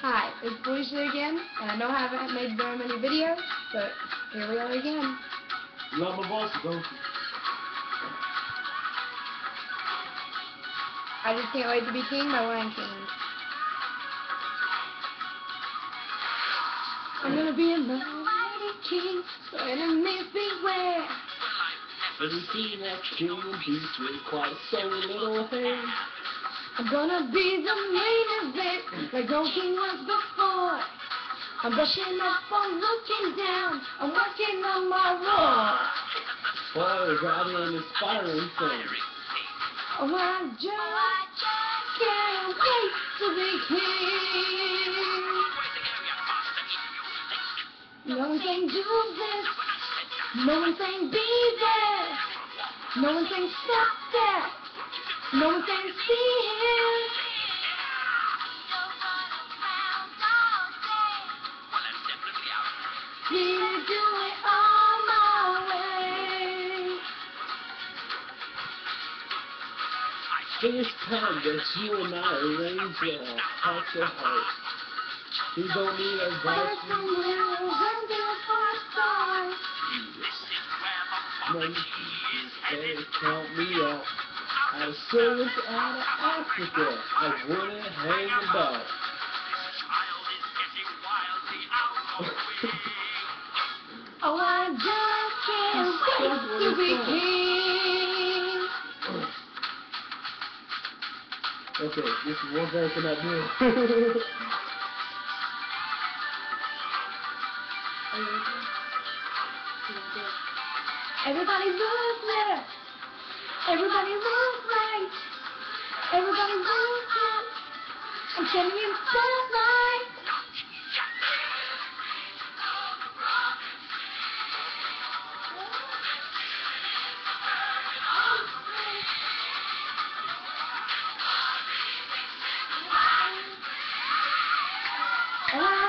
Hi, it's Felicia again, and I know I haven't made very many videos, but here we are again. You like my voice, don't you? I just can't wait to be king by Lion King. I'm gonna be a mighty king, so enemies beware. Every seen that king beast with quite so little hair. I'm gonna be the main event, like no king was before. I'm brushing up, I'm looking down, I'm working on my roar. Boy, rather an inspiring thing. Oh, I just can't wait to be king. No one can do this. No one can be there. No one can stop that. No one can see him. This time that you and I arrange your heart to heart. We don't need advice There's from somewhere around the far no They count me out. I service out of Africa. I wouldn't hang about. Oh, I just can't wait to be okay, this is one verse I'm not doing. Everybody move left. Everybody move right. Everybody move left. I'm standing in spotlight.